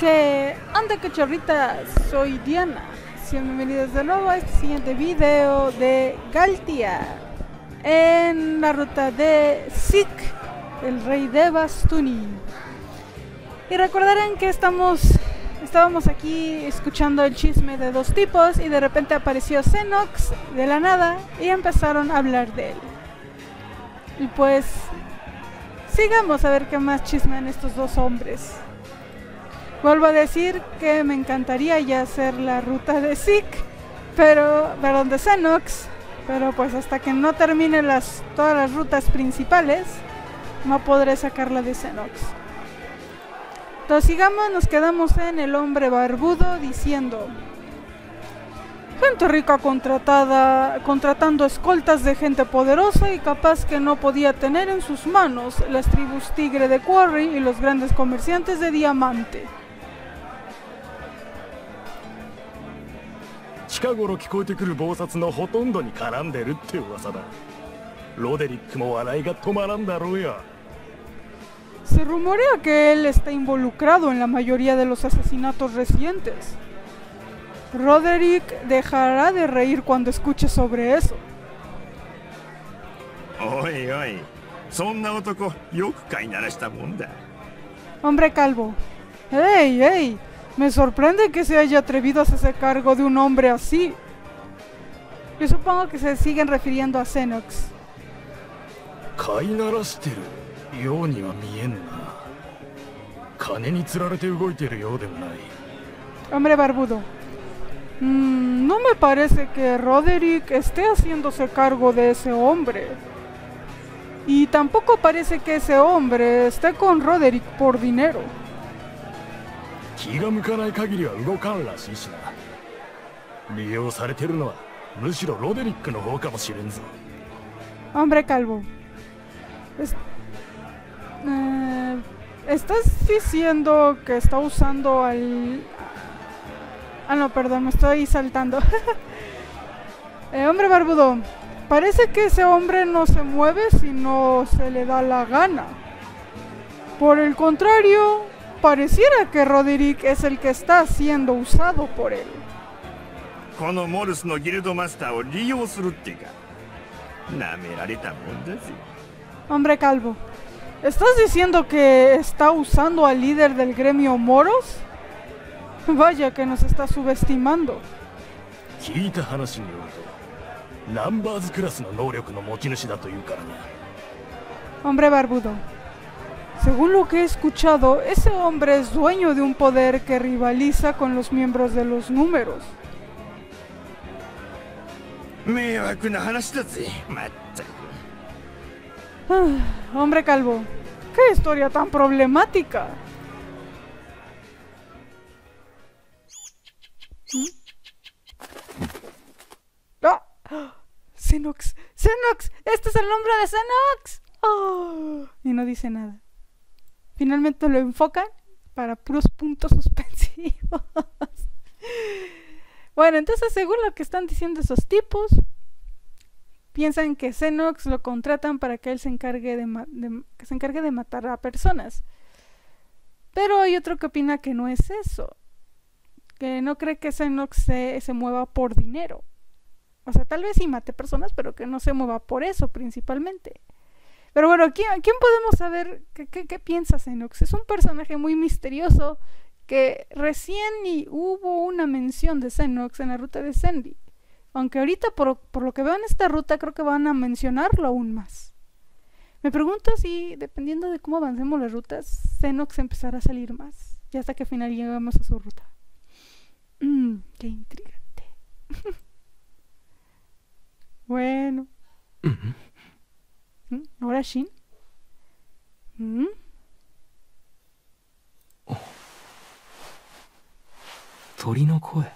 que anda cachorrita, soy Diana. Bienvenidos de nuevo a este siguiente video de Galtia en la ruta de Sik, el rey de Bastuni. Y recordarán que estamos estábamos aquí escuchando el chisme de dos tipos y de repente apareció Xenox de la nada y empezaron a hablar de él. Y pues sigamos a ver qué más chismean estos dos hombres. Vuelvo a decir que me encantaría ya hacer la ruta de Zik, pero, perdón, de Xenox, pero pues hasta que no termine las, todas las rutas principales, no podré sacarla de Xenox. Entonces sigamos, nos quedamos en el hombre barbudo diciendo, gente rica contratada, contratando escoltas de gente poderosa y capaz que no podía tener en sus manos las tribus tigre de Quarry y los grandes comerciantes de diamante. 近頃聞こえてくる暴殺のほとんどに絡んでるって噂だロデリックも笑いが止まらんだろうや Se rumorea que él está involucrado en la mayoría de los asesinatos recientes. Roderick dejará de reír cuando escuche sobre eso. おいおいそんな男よく飼いならしたもんだ Hombre calvo. ¡Ey, ey! Me sorprende que se haya atrevido a hacerse cargo de un hombre así. Yo supongo que se siguen refiriendo a Xenox. Hombre barbudo. Mm, no me parece que Roderick esté haciéndose cargo de ese hombre. Y tampoco parece que ese hombre esté con Roderick por dinero. 気が向かない限りは動かんらしいしな利用されてるのはむしろロデリックの方かもしれんぞ Hombre calvo. Es- eh, ¿Estás diciendo que está usando al... Ah, no, perdón, me estoy saltando. Eh, hombre barbudo. Parece que ese hombre no se mueve si no se le da la gana. Por el contrario, pareciera que Roderick es el que está siendo usado por él. このモルスのギルドマスターを利用するってかなめられたもんだぜ Hombre calvo, ¿estás diciendo que está usando al líder del gremio Moros? Vaya que nos está subestimando. 聞いた話によるとナンバーズクラスの能力の持ち主だというからな Hombre barbudo. según lo que he escuchado, ese hombre es dueño de un poder que rivaliza con los miembros de los números. Ah, hombre calvo, qué historia tan problemática. ¿Mm? ¡Ah! Xenox, Xenox, este es el nombre de Xenox. Ah, y no dice nada. Finalmente lo enfocan para puros puntos suspensivos. bueno, entonces según lo que están diciendo esos tipos, piensan que Xenox lo contratan para que él se encargue de, que se encargue de matar a personas. Pero hay otro que opina que no es eso. Que no cree que Xenox se, se mueva por dinero. O sea, tal vez sí mate personas, pero que no se mueva por eso principalmente. Pero bueno, ¿quién, podemos saber qué, qué- qué piensa Xenox? Es un personaje muy misterioso que recién y hubo una mención de Xenox en la ruta de Sandy. Aunque ahorita, por, por lo que veo en esta ruta, creo que van a mencionarlo aún más. Me pregunto si, dependiendo de cómo avancemos las rutas, Xenox empezará a salir más. Ya hasta que al final lleguemos a su ruta. Mmm, qué intrigante. bueno. ¿Mm? ¿Ahora sí? ¿Mm? Oh. ¿Tori no koe?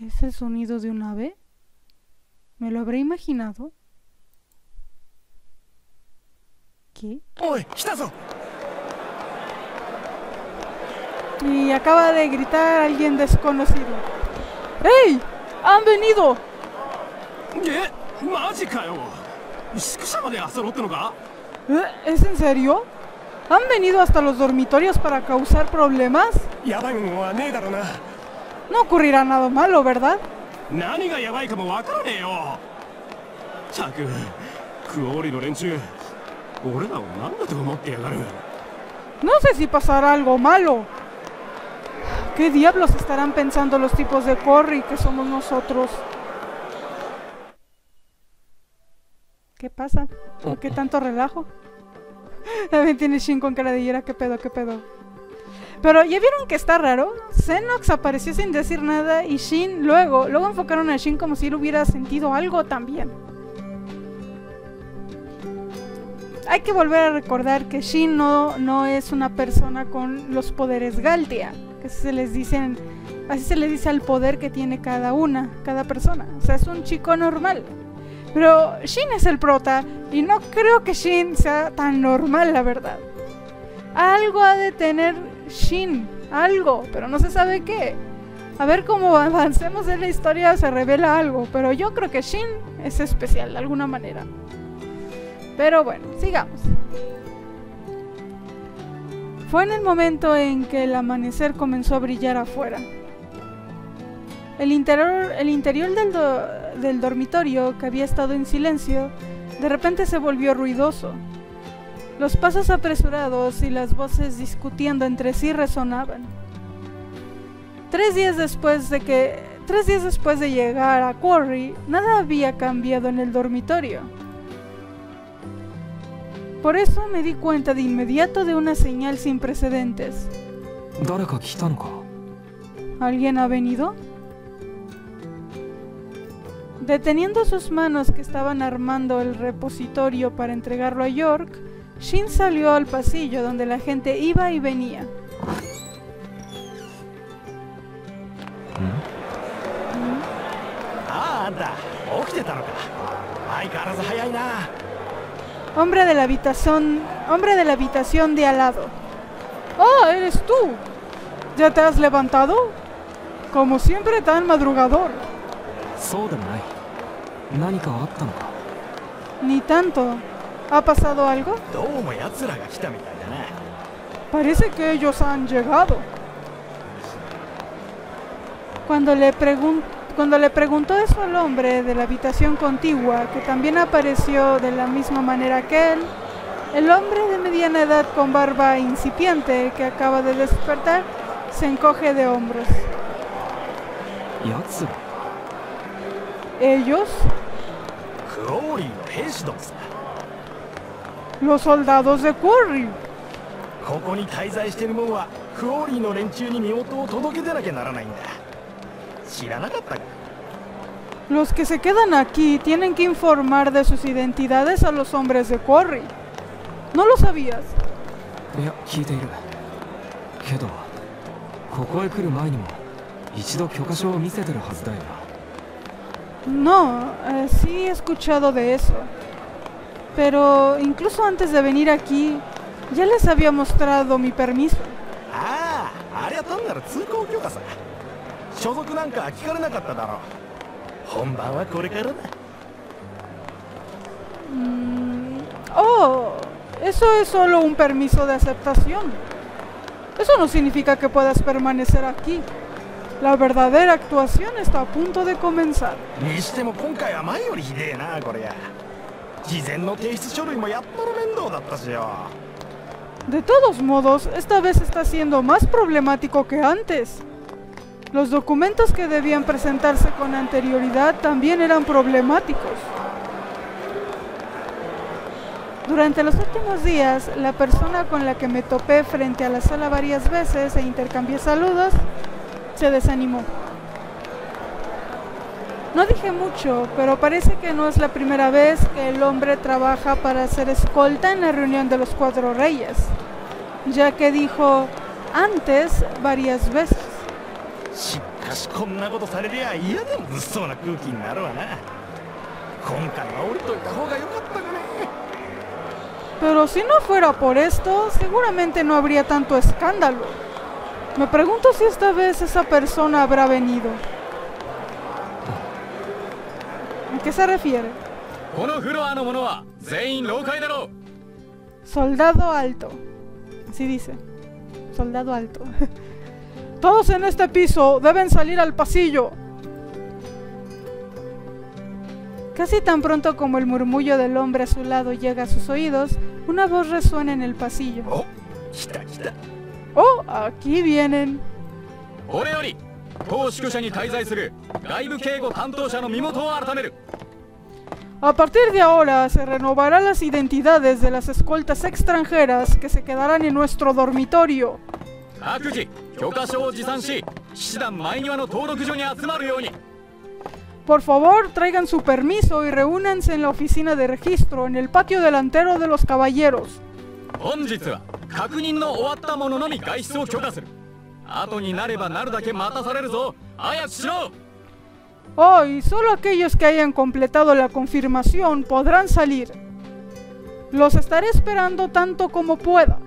¿Es el sonido de un ave? ¿Me lo habré imaginado? ¿Qué? ¡Oye! ¡Está! Y acaba de gritar alguien desconocido. ¡Hey! ¡Han venido! ¿Qué? マジかよ宿舎まで漁ろうってのか ¿Eh? ¿Es en serio? ¿Han venido hasta los dormitorios para causar problemas? やばいものはねえだろうな No ocurrirá nada malo, ¿verdad? 何がやばいかもわからねえよったくクオーリの連中俺らを何だと思ってやがる No sé si pasará algo malo. ¿Qué diablos estarán pensando los tipos de Corry que somos nosotros? ¿Qué pasa? ¿Por qué tanto relajo? También tiene Shin con cara de hiera, ¿qué pedo, qué pedo? Pero ya vieron que está raro. Xenox apareció sin decir nada y Shin luego, luego enfocaron a Shin como si él hubiera sentido algo también. Hay que volver a recordar que Shin no, no es una persona con los poderes Galtia, que se les dicen, así se le dice al poder que tiene cada una, cada persona. O sea, es un chico normal. Pero Shin es el prota y no creo que Shin sea tan normal, la verdad. Algo ha de tener Shin, algo, pero no se sabe qué. A ver cómo avancemos en la historia se revela algo, pero yo creo que Shin es especial de alguna manera. Pero bueno, sigamos. Fue en el momento en que el amanecer comenzó a brillar afuera. El interior, el interior del, do- del dormitorio, que había estado en silencio, de repente se volvió ruidoso. Los pasos apresurados y las voces discutiendo entre sí resonaban. Tres días después de que. Tres días después de llegar a Quarry, nada había cambiado en el dormitorio. Por eso me di cuenta de inmediato de una señal sin precedentes. ¿Alguien ha venido? Deteniendo sus manos que estaban armando el repositorio para entregarlo a York, Shin salió al pasillo donde la gente iba y venía. Hombre de la habitación, hombre de la habitación de al lado. ¡Ah, eres tú! ¿Ya te has levantado? Como siempre tan madrugador. そうでもない何かあったのか Ni tanto. ¿Ha pasado algo? どうも奴らが来たみたいだな Parece que ellos han llegado. Cuando le, pregun- cuando le preguntó eso al hombre de la habitación contigua, que también apareció de la misma manera que él, el hombre de mediana edad con barba incipiente que acaba de despertar se encoge de hombros. やつら ellos, los soldados de Quarry. Los que se quedan aquí tienen que informar de sus identidades a los hombres de Quarry. ¿No lo sabías? No, eh, sí he escuchado de eso. Pero incluso antes de venir aquí, ya les había mostrado mi permiso. Ah, mm, oh, eso es solo un permiso de aceptación. Eso no significa que puedas permanecer aquí. La verdadera actuación está a punto de comenzar. De todos modos, esta vez está siendo más problemático que antes. Los documentos que debían presentarse con anterioridad también eran problemáticos. Durante los últimos días, la persona con la que me topé frente a la sala varias veces e intercambié saludos desanimó. No dije mucho, pero parece que no es la primera vez que el hombre trabaja para ser escolta en la reunión de los cuatro reyes, ya que dijo antes varias veces. Pero si no fuera por esto, seguramente no habría tanto escándalo. Me pregunto si esta vez esa persona habrá venido. ¿A qué se refiere? Soldado alto. Así dice. Soldado alto. Todos en este piso deben salir al pasillo. Casi tan pronto como el murmullo del hombre a su lado llega a sus oídos, una voz resuena en el pasillo. Oh, shita, shita. Oh, aquí vienen. A partir de ahora se renovarán las identidades de las escoltas extranjeras que se quedarán en nuestro dormitorio. Por favor, traigan su permiso y reúnanse en la oficina de registro en el patio delantero de los caballeros. 本日は確認の終わった者のみ外出を許可する後になればなるだけ待たされるぞ早くしろ Oh, y solo aquellos que hayan completado la confirmación podrán salir. Los estaré esperando tanto como pueda.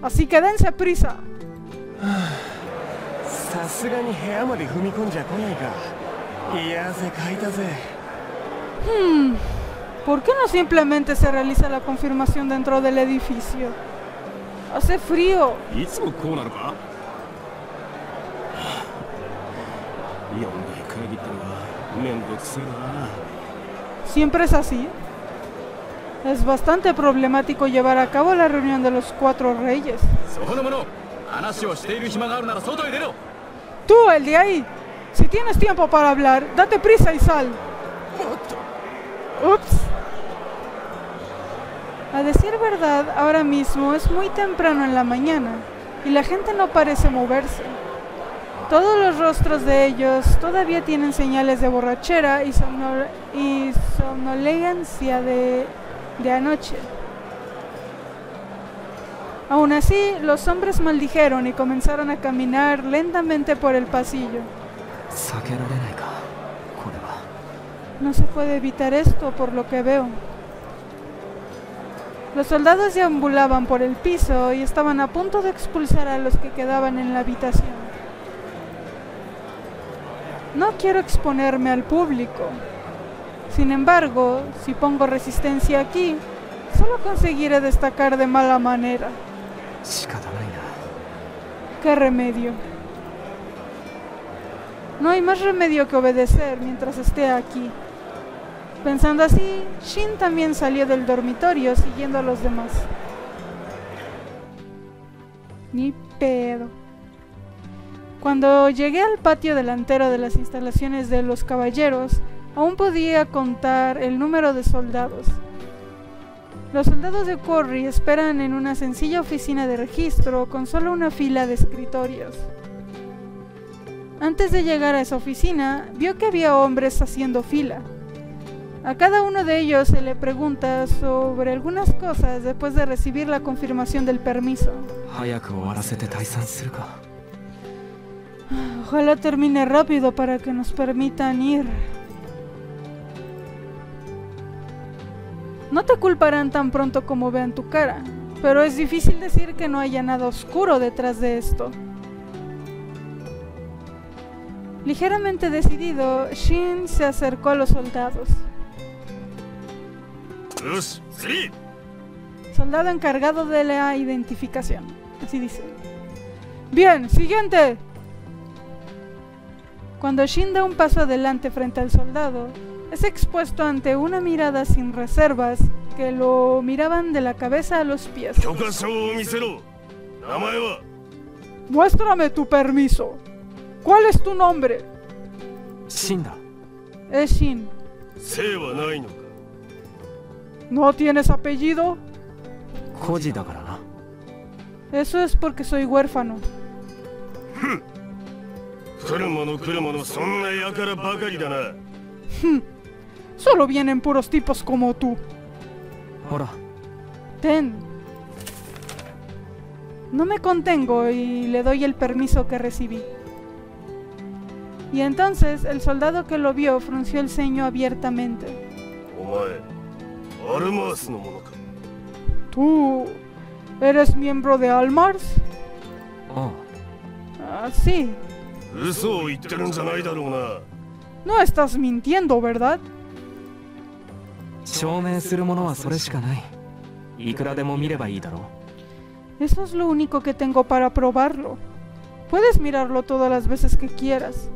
Así que dense prisa. さすがに部屋まで踏み込んじゃ来ないかいや汗かいたぜ Hmm, ¿por qué no simplemente se realiza la confirmación dentro del edificio? Hace frío. Siempre es así. Es bastante problemático llevar a cabo la reunión de los cuatro reyes. Tú, el de ahí. Si tienes tiempo para hablar, date prisa y sal. Ups. A decir verdad, ahora mismo es muy temprano en la mañana y la gente no parece moverse. Todos los rostros de ellos todavía tienen señales de borrachera y, somnol y somnolencia de, de anoche. Aún así, los hombres maldijeron y comenzaron a caminar lentamente por el pasillo. No se puede evitar esto por lo que veo, los soldados deambulaban por el piso y estaban a punto de expulsar a los que quedaban en la habitación. No quiero exponerme al público. Sin embargo, si pongo resistencia aquí, solo conseguiré destacar de mala manera. ¿Qué remedio? No hay más remedio que obedecer mientras esté aquí. Pensando así, Shin también salió del dormitorio siguiendo a los demás. Ni pedo. Cuando llegué al patio delantero de las instalaciones de los caballeros, aún podía contar el número de soldados. Los soldados de Corry esperan en una sencilla oficina de registro con solo una fila de escritorios. Antes de llegar a esa oficina, vio que había hombres haciendo fila. A cada uno de ellos se le pregunta sobre algunas cosas después de recibir la confirmación del permiso. Ojalá termine rápido para que nos permitan ir. No te culparán tan pronto como vean tu cara, pero es difícil decir que no haya nada oscuro detrás de esto. Ligeramente decidido, Shin se acercó a los soldados. Sí. Soldado encargado de la identificación. Así dice. Bien, siguiente. Cuando Shin da un paso adelante frente al soldado, es expuesto ante una mirada sin reservas que lo miraban de la cabeza a los pies. Muéstrame tu permiso. ¿Cuál es tu nombre? Shin. Es Shin. 姓はないのか ¿No tienes apellido? 孤児だからな Eso es porque soy huérfano. 来るもの来るものそんな輩ばかりだな Solo vienen puros tipos como tú. ほら Ten. No me contengo y le doy el permiso que recibí. Y entonces el soldado que lo vio frunció el ceño abiertamente. ¿Tú eres miembro de Almars? あ Ah, sí. 嘘を言ってるんじゃないだろうな No estás mintiendo, ¿verdad? あ証明するものはそれしかないいくらでも見ればいいだろ Eso es lo único que tengo para probarlo. Puedes mirarlo todas las veces que quieras.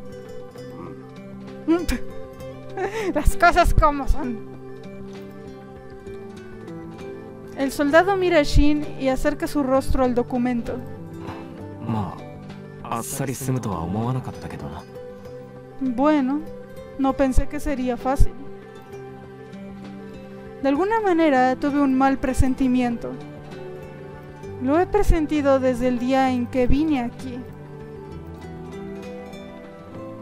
Las cosas como son. El soldado mira a Shin y acerca su rostro al documento. Bueno, no pensé que sería fácil. De alguna manera tuve un mal presentimiento. Lo he presentido desde el día en que vine aquí.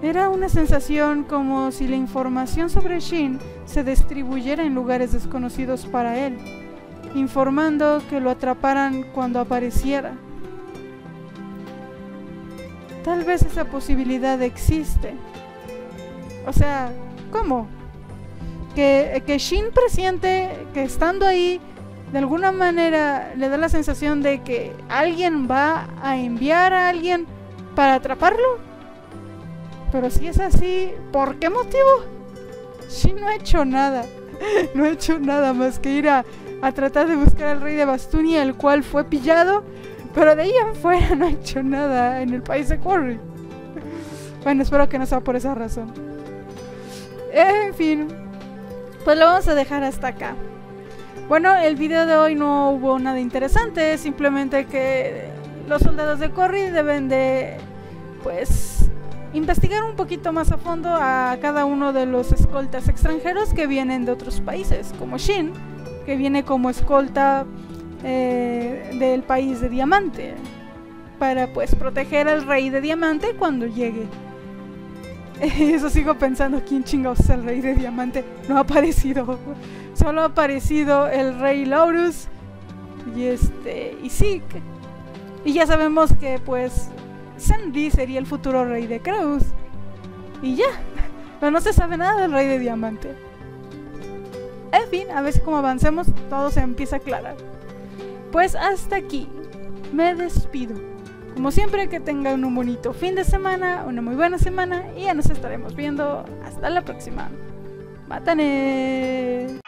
Era una sensación como si la información sobre Shin se distribuyera en lugares desconocidos para él informando que lo atraparan cuando apareciera. Tal vez esa posibilidad existe. O sea, ¿cómo? Que, que Shin presiente que estando ahí, de alguna manera le da la sensación de que alguien va a enviar a alguien para atraparlo. Pero si es así, ¿por qué motivo? Shin no ha hecho nada. No ha hecho nada más que ir a, a tratar de buscar al rey de Bastunia, el cual fue pillado. Pero de ahí en fuera no ha hecho nada en el país de Quarry. Bueno, espero que no sea por esa razón. En fin, pues lo vamos a dejar hasta acá. Bueno, el video de hoy no hubo nada interesante, simplemente que los soldados de Corry deben de, pues, investigar un poquito más a fondo a cada uno de los escoltas extranjeros que vienen de otros países, como Shin, que viene como escolta eh, del país de Diamante, para pues proteger al rey de Diamante cuando llegue. Eso sigo pensando, ¿quién chingados es el rey de diamante? No ha aparecido. Solo ha aparecido el rey Laurus y este y Zeke. Y ya sabemos que pues Sandy sería el futuro rey de Creus. Y ya. Pero no se sabe nada del rey de diamante. En fin, a ver si como avancemos todo se empieza a aclarar. Pues hasta aquí. Me despido. Como siempre, que tengan un bonito fin de semana, una muy buena semana y ya nos estaremos viendo. Hasta la próxima. ¡Mátane!